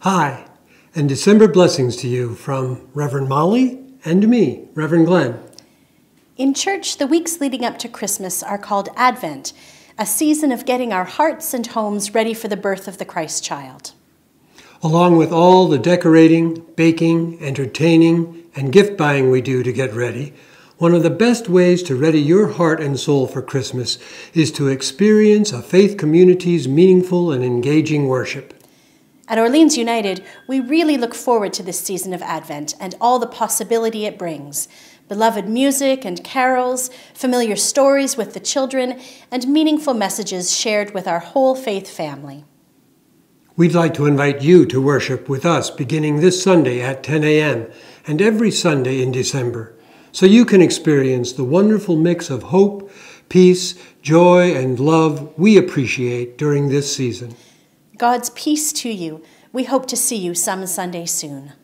Hi, and December blessings to you from Reverend Molly and me, Reverend Glen. In church, the weeks leading up to Christmas are called Advent, a season of getting our hearts and homes ready for the birth of the Christ child. Along with all the decorating, baking, entertaining, and gift buying we do to get ready, one of the best ways to ready your heart and soul for Christmas is to experience a faith community's meaningful and engaging worship. At Orleans United, we really look forward to this season of Advent and all the possibility it brings. Beloved music and carols, familiar stories with the children, and meaningful messages shared with our whole faith family. We'd like to invite you to worship with us beginning this Sunday at 10 a.m. and every Sunday in December so you can experience the wonderful mix of hope, peace, joy, and love we appreciate during this season. God's peace to you. We hope to see you some Sunday soon.